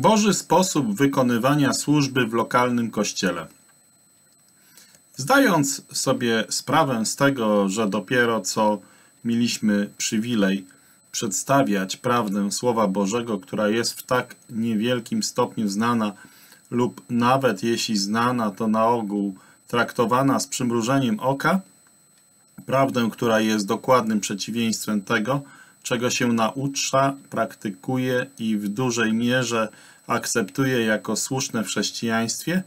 Boży sposób wykonywania służby w lokalnym kościele. Zdając sobie sprawę z tego, że dopiero co mieliśmy przywilej przedstawiać prawdę Słowa Bożego, która jest w tak niewielkim stopniu znana, lub nawet jeśli znana, to na ogół traktowana z przymrużeniem oka, prawdę, która jest dokładnym przeciwieństwem tego, czego się naucza, praktykuje i w dużej mierze akceptuje jako słuszne w chrześcijaństwie,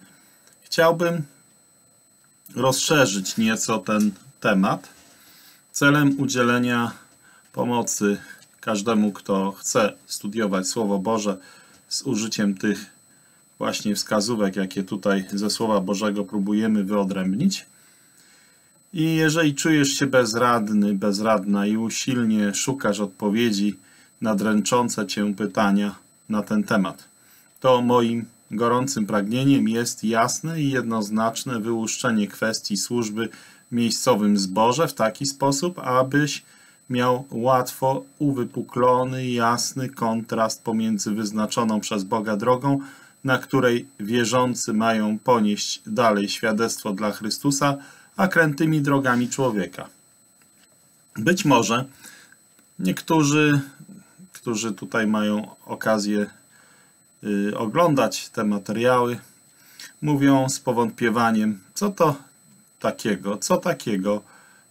chciałbym rozszerzyć nieco ten temat celem udzielenia pomocy każdemu, kto chce studiować Słowo Boże z użyciem tych właśnie wskazówek, jakie tutaj ze Słowa Bożego próbujemy wyodrębnić. I jeżeli czujesz się bezradny, bezradna i usilnie szukasz odpowiedzi na dręczące cię pytania na ten temat, to moim gorącym pragnieniem jest jasne i jednoznaczne wyłuszczenie kwestii służby miejscowym zborze w taki sposób, abyś miał łatwo uwypuklony, jasny kontrast pomiędzy wyznaczoną przez Boga drogą, na której wierzący mają ponieść dalej świadectwo dla Chrystusa, a krętymi drogami człowieka. Być może niektórzy, którzy tutaj mają okazję y, oglądać te materiały, mówią z powątpiewaniem, co to takiego, co takiego,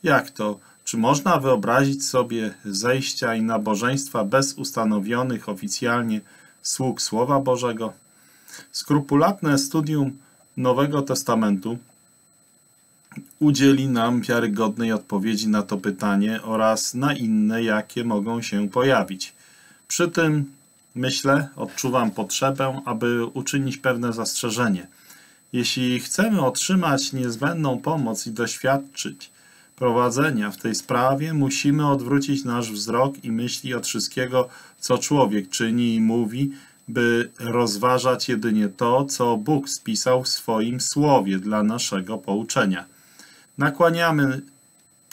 jak to, czy można wyobrazić sobie zejścia i nabożeństwa bez ustanowionych oficjalnie sług Słowa Bożego? Skrupulatne studium Nowego Testamentu udzieli nam wiarygodnej odpowiedzi na to pytanie oraz na inne, jakie mogą się pojawić. Przy tym, myślę, odczuwam potrzebę, aby uczynić pewne zastrzeżenie. Jeśli chcemy otrzymać niezbędną pomoc i doświadczyć prowadzenia w tej sprawie, musimy odwrócić nasz wzrok i myśli od wszystkiego, co człowiek czyni i mówi, by rozważać jedynie to, co Bóg spisał w swoim słowie dla naszego pouczenia. Nakłaniamy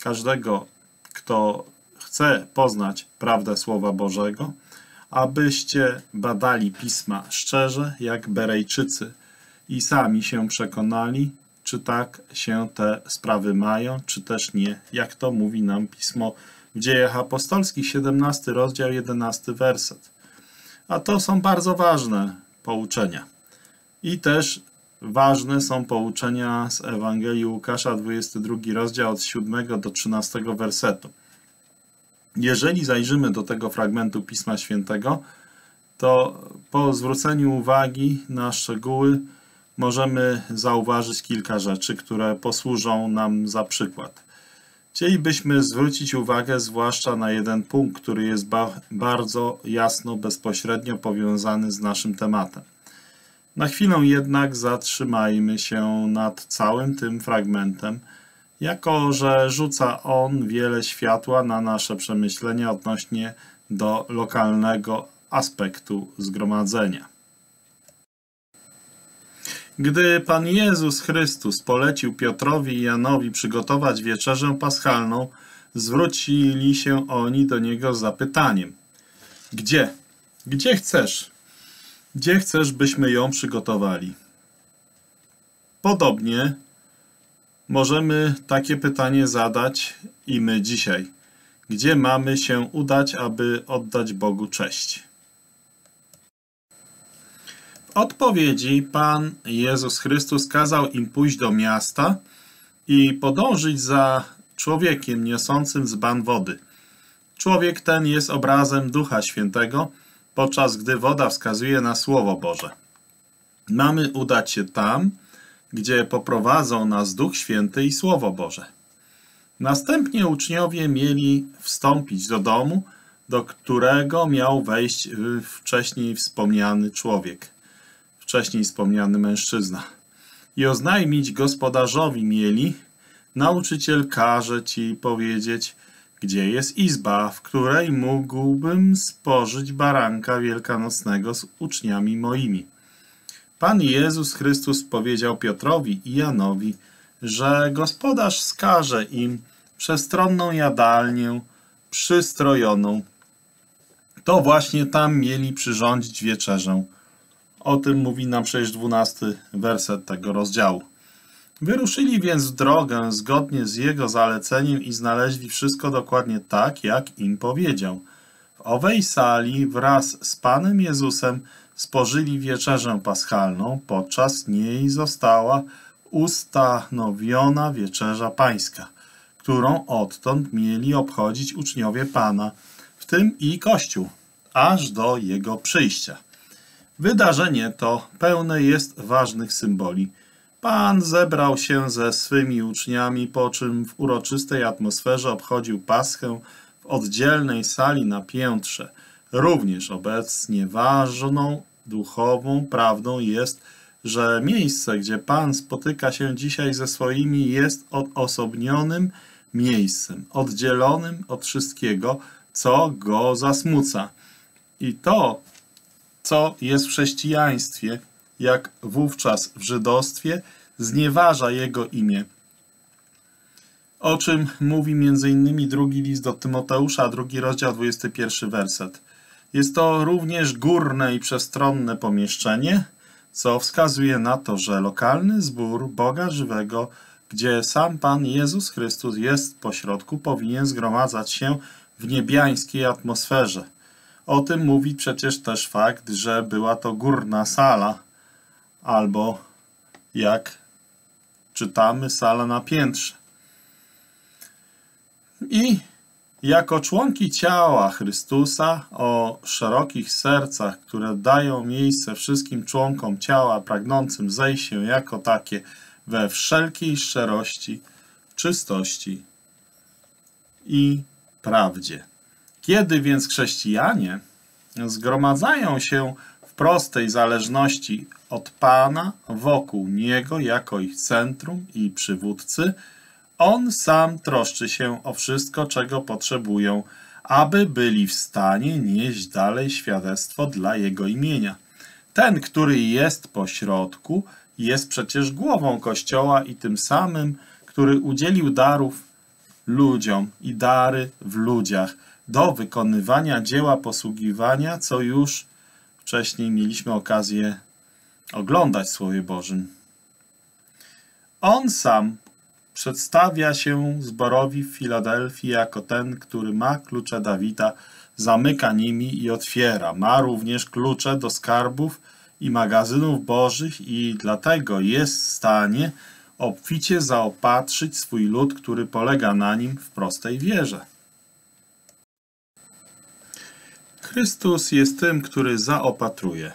każdego, kto chce poznać prawdę Słowa Bożego, abyście badali pisma szczerze, jak Berejczycy, i sami się przekonali, czy tak się te sprawy mają, czy też nie, jak to mówi nam pismo w Dziejach Apostolskich, 17 rozdział, 11 werset. A to są bardzo ważne pouczenia. I też ważne są pouczenia z Ewangelii Łukasza, 22 rozdział od 7 do 13 wersetu. Jeżeli zajrzymy do tego fragmentu Pisma Świętego, to po zwróceniu uwagi na szczegóły możemy zauważyć kilka rzeczy, które posłużą nam za przykład. Chcielibyśmy zwrócić uwagę zwłaszcza na jeden punkt, który jest ba bardzo jasno, bezpośrednio powiązany z naszym tematem. Na chwilę jednak zatrzymajmy się nad całym tym fragmentem, jako że rzuca on wiele światła na nasze przemyślenia odnośnie do lokalnego aspektu zgromadzenia. Gdy Pan Jezus Chrystus polecił Piotrowi i Janowi przygotować wieczerzę paschalną, zwrócili się oni do Niego z zapytaniem. Gdzie? Gdzie chcesz? Gdzie chcesz, byśmy ją przygotowali? Podobnie możemy takie pytanie zadać i my dzisiaj. Gdzie mamy się udać, aby oddać Bogu cześć? W odpowiedzi Pan Jezus Chrystus kazał im pójść do miasta i podążyć za człowiekiem niosącym dzban wody. Człowiek ten jest obrazem Ducha Świętego, podczas gdy woda wskazuje na Słowo Boże. Mamy udać się tam, gdzie poprowadzą nas Duch Święty i Słowo Boże. Następnie uczniowie mieli wstąpić do domu, do którego miał wejść wcześniej wspomniany człowiek, wcześniej wspomniany mężczyzna. I oznajmić gospodarzowi mieli, nauczyciel każe ci powiedzieć, gdzie jest izba, w której mógłbym spożyć baranka wielkanocnego z uczniami moimi. Pan Jezus Chrystus powiedział Piotrowi i Janowi, że gospodarz skaże im przestronną jadalnię przystrojoną. To właśnie tam mieli przyrządzić wieczerzę. O tym mówi nam przecież dwunasty werset tego rozdziału. Wyruszyli więc w drogę zgodnie z jego zaleceniem i znaleźli wszystko dokładnie tak, jak im powiedział. W owej sali wraz z Panem Jezusem spożyli wieczerzę paschalną, podczas niej została ustanowiona wieczerza pańska, którą odtąd mieli obchodzić uczniowie Pana, w tym i Kościół, aż do jego przyjścia. Wydarzenie to pełne jest ważnych symboli. Pan zebrał się ze swymi uczniami, po czym w uroczystej atmosferze obchodził Paschę w oddzielnej sali na piętrze. Również obecnie ważną duchową prawdą jest, że miejsce, gdzie Pan spotyka się dzisiaj ze swoimi, jest odosobnionym miejscem, oddzielonym od wszystkiego, co go zasmuca. I to, co jest w chrześcijaństwie, jak wówczas w żydostwie, znieważa jego imię. O czym mówi m.in. drugi list do Tymoteusza, drugi rozdział, 21 werset. Jest to również górne i przestronne pomieszczenie, co wskazuje na to, że lokalny zbór Boga żywego, gdzie sam Pan Jezus Chrystus jest pośrodku, powinien zgromadzać się w niebiańskiej atmosferze. O tym mówi przecież też fakt, że była to górna sala, albo jak czytamy, sala na piętrze. I jako członki ciała Chrystusa o szerokich sercach, które dają miejsce wszystkim członkom ciała pragnącym zejść się jako takie we wszelkiej szczerości, czystości i prawdzie. Kiedy więc chrześcijanie zgromadzają się prostej zależności od Pana wokół Niego jako ich centrum i przywódcy, On sam troszczy się o wszystko, czego potrzebują, aby byli w stanie nieść dalej świadectwo dla Jego imienia. Ten, który jest pośrodku, jest przecież głową Kościoła i tym samym, który udzielił darów ludziom i dary w ludziach do wykonywania dzieła posługiwania, co już wcześniej mieliśmy okazję oglądać w Słowie Bożym. On sam przedstawia się zborowi w Filadelfii jako ten, który ma klucze Dawida, zamyka nimi i otwiera. Ma również klucze do skarbów i magazynów bożych i dlatego jest w stanie obficie zaopatrzyć swój lud, który polega na nim w prostej wierze. Chrystus jest tym, który zaopatruje.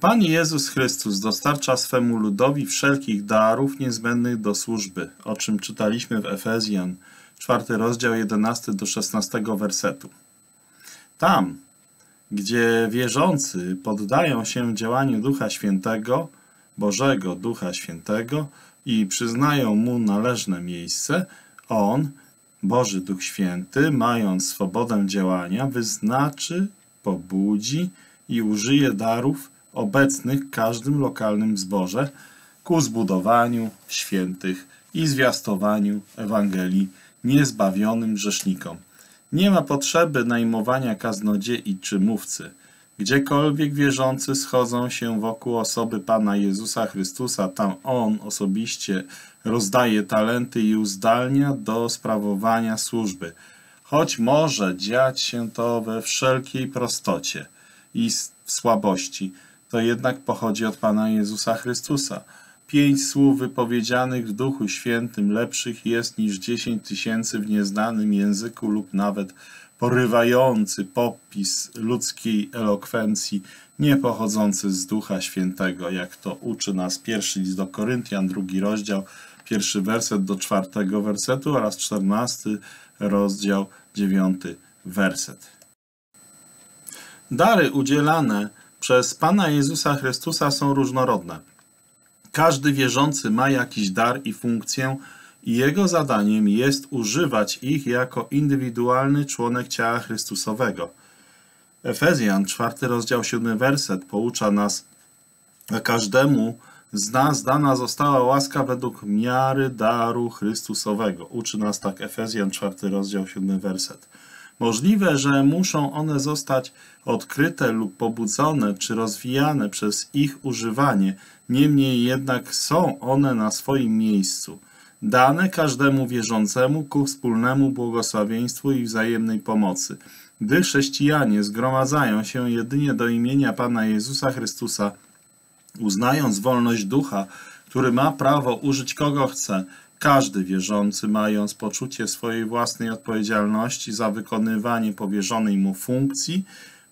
Pan Jezus Chrystus dostarcza swemu ludowi wszelkich darów niezbędnych do służby, o czym czytaliśmy w Efezjan, 4 rozdział 11 do 16 wersetu. Tam, gdzie wierzący poddają się działaniu Ducha Świętego, Bożego Ducha Świętego i przyznają Mu należne miejsce, On, Boży Duch Święty, mając swobodę działania, wyznaczy, pobudzi i użyje darów obecnych w każdym lokalnym zborze ku zbudowaniu świętych i zwiastowaniu Ewangelii niezbawionym grzesznikom. Nie ma potrzeby najmowania kaznodziei czy mówcy. Gdziekolwiek wierzący schodzą się wokół osoby Pana Jezusa Chrystusa, tam On osobiście rozdaje talenty i uzdalnia do sprawowania służby. Choć może dziać się to we wszelkiej prostocie i słabości, to jednak pochodzi od Pana Jezusa Chrystusa. Pięć słów wypowiedzianych w Duchu Świętym lepszych jest niż dziesięć tysięcy w nieznanym języku lub nawet porywający popis ludzkiej elokwencji, nie pochodzący z Ducha Świętego, jak to uczy nas pierwszy list do Koryntian, drugi rozdział, pierwszy werset do czwartego wersetu oraz czternasty rozdział, dziewiąty werset. Dary udzielane przez Pana Jezusa Chrystusa są różnorodne. Każdy wierzący ma jakiś dar i funkcję, jego zadaniem jest używać ich jako indywidualny członek ciała Chrystusowego. Efezjan, czwarty rozdział, siódmy werset poucza nas, a każdemu z nas dana została łaska według miary daru Chrystusowego. Uczy nas tak Efezjan, czwarty rozdział, siódmy werset. Możliwe, że muszą one zostać odkryte lub pobudzone czy rozwijane przez ich używanie, niemniej jednak są one na swoim miejscu, dane każdemu wierzącemu ku wspólnemu błogosławieństwu i wzajemnej pomocy. Gdy chrześcijanie zgromadzają się jedynie do imienia Pana Jezusa Chrystusa, uznając wolność ducha, który ma prawo użyć kogo chce, każdy wierzący, mając poczucie swojej własnej odpowiedzialności za wykonywanie powierzonej mu funkcji,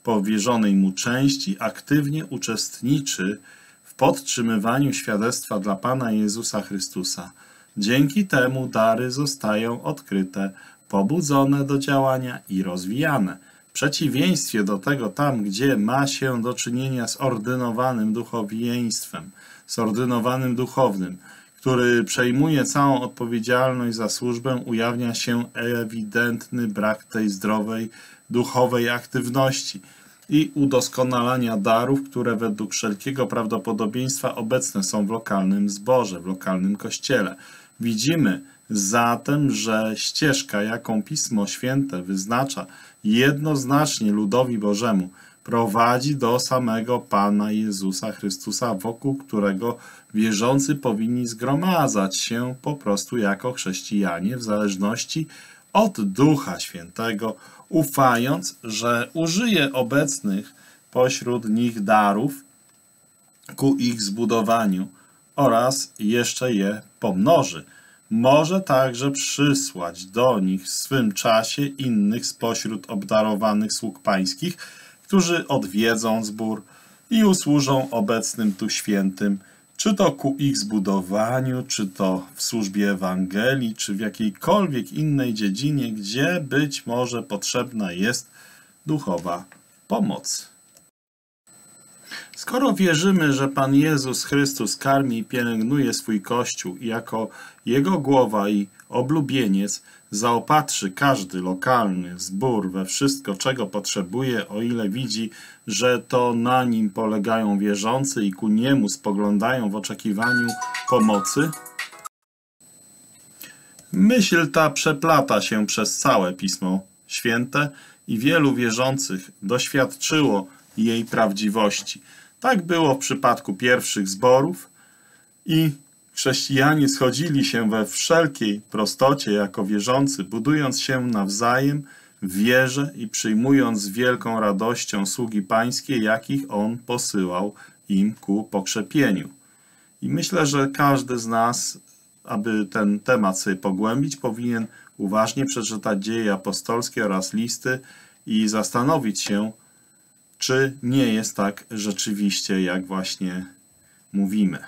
powierzonej mu części, aktywnie uczestniczy w podtrzymywaniu świadectwa dla Pana Jezusa Chrystusa. Dzięki temu dary zostają odkryte, pobudzone do działania i rozwijane. W przeciwieństwie do tego, tam gdzie ma się do czynienia z ordynowanym duchowieństwem, z ordynowanym duchownym, który przejmuje całą odpowiedzialność za służbę, ujawnia się ewidentny brak tej zdrowej, duchowej aktywności i udoskonalania darów, które według wszelkiego prawdopodobieństwa obecne są w lokalnym zborze, w lokalnym kościele. Widzimy zatem, że ścieżka, jaką Pismo Święte wyznacza jednoznacznie ludowi Bożemu, prowadzi do samego Pana Jezusa Chrystusa, wokół którego wierzący powinni zgromadzać się po prostu jako chrześcijanie, w zależności od Ducha Świętego, ufając, że użyje obecnych pośród nich darów ku ich zbudowaniu oraz jeszcze je pomnoży. Może także przysłać do nich w swym czasie innych spośród obdarowanych sług pańskich, którzy odwiedzą zbór i usłużą obecnym tu świętym, czy to ku ich zbudowaniu, czy to w służbie Ewangelii, czy w jakiejkolwiek innej dziedzinie, gdzie być może potrzebna jest duchowa pomoc. Skoro wierzymy, że Pan Jezus Chrystus karmi i pielęgnuje swój Kościół i jako Jego głowa i oblubieniec zaopatrzy każdy lokalny zbór we wszystko, czego potrzebuje, o ile widzi, że to na nim polegają wierzący i ku niemu spoglądają w oczekiwaniu pomocy, myśl ta przeplata się przez całe Pismo Święte i wielu wierzących doświadczyło jej prawdziwości. Tak było w przypadku pierwszych zborów i chrześcijanie schodzili się we wszelkiej prostocie jako wierzący, budując się nawzajem w wierze i przyjmując z wielką radością sługi pańskie, jakich On posyłał im ku pokrzepieniu. I myślę, że każdy z nas, aby ten temat sobie pogłębić, powinien uważnie przeczytać dzieje apostolskie oraz listy i zastanowić się, czy nie jest tak rzeczywiście, jak właśnie mówimy.